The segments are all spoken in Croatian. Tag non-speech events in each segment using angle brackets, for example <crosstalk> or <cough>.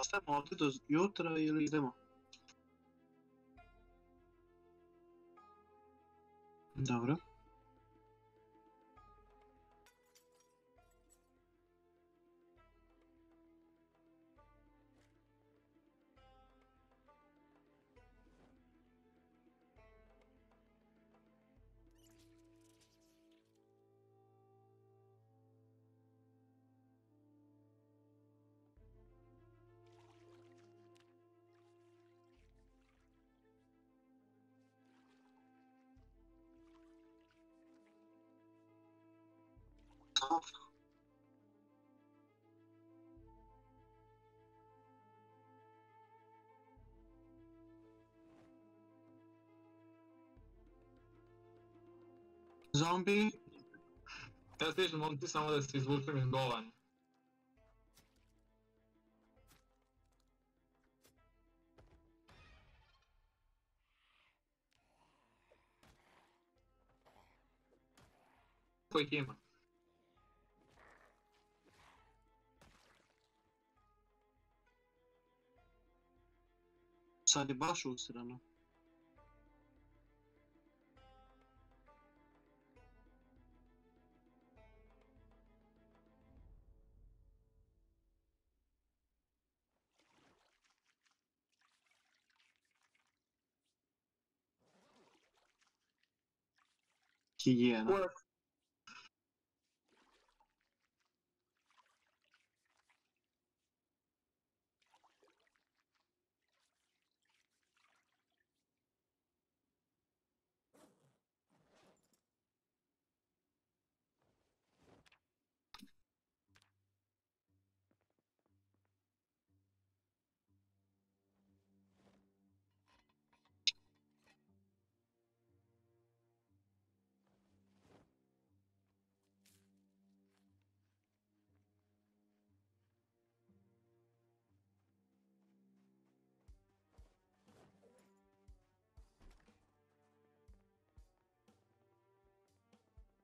Ostajemo ovdje do jutra ili idemo? Dobro. Dobro. Zombi, Ja stižem momci samo da se izvučem iz govana. Ko ih ima? sa baixo baš usrano. Né? Que é.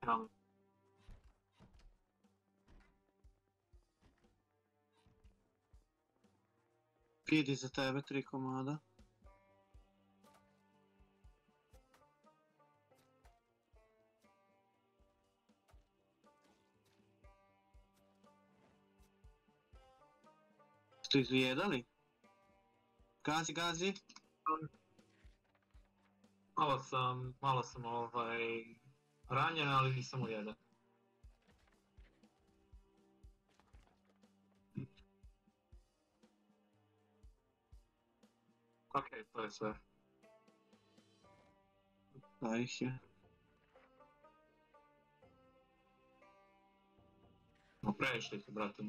Tamo. Vidi za tebe tri komada. Ste izvijedali? Gazi, gazi. Malo sam, malo sam ovaj, ranjen, ali nisam ujedan. Ok, to je sve. Da ih je. No, previše ih brate.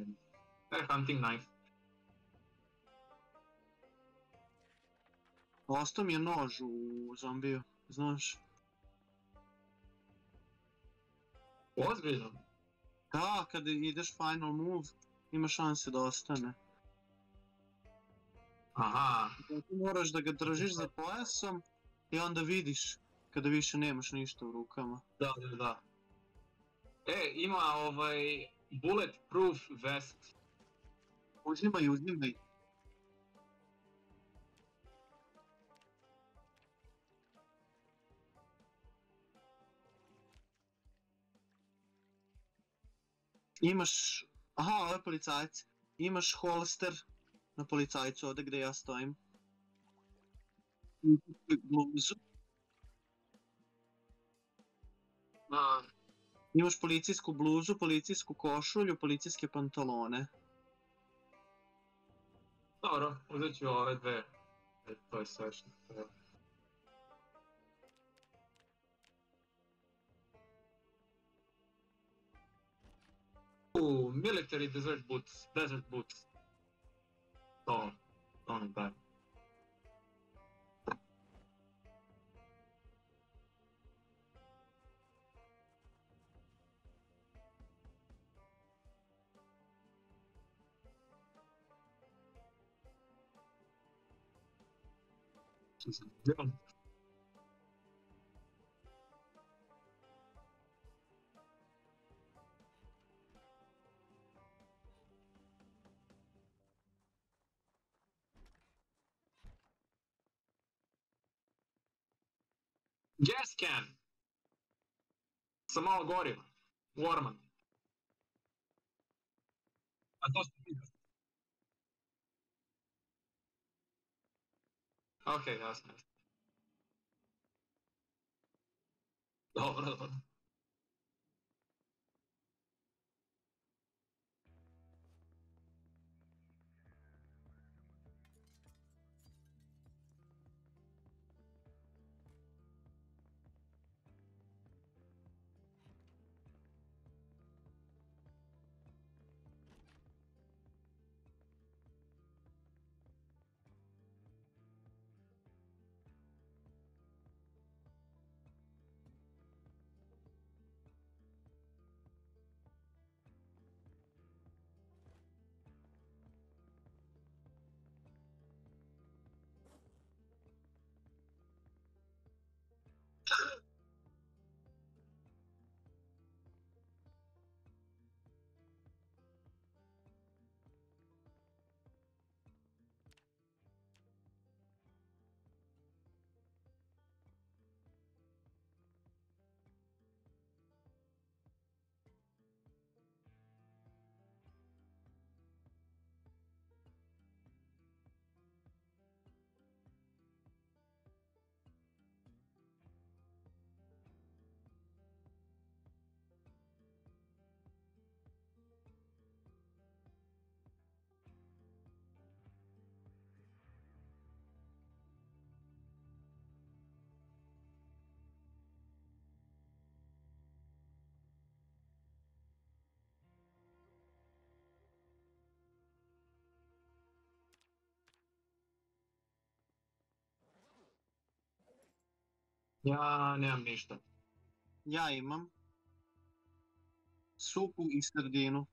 E, hunting knife. Ostao mi je nož u zombiju, znaš? Ozbiljno? Da, kad ideš final move, ima šanse da ostane. Aha, Ti moraš da ga držiš za pojasom i onda vidiš kada više nemaš ništa u rukama. da, da, da. E, ima ovaj bulletproof vest. Uzimaj, uzimaj. Imaš, aha, ovo je policajac. Imaš holster na policajcu ovdje gdje ja stojim. Bluzu. Imaš policijsku bluzu, policijsku košulju, policijske pantalone. dobro, uzet ću ove dve. E, to je sve što treba. military desert boots, desert boots. Don't, don't die. She's Gas can! Sa malo goriva. Warman. A to ste vi. Ok, jasno. <laughs> Dobro, dobro. Ja nemam ništa. Ja imam. Supu i sardinu.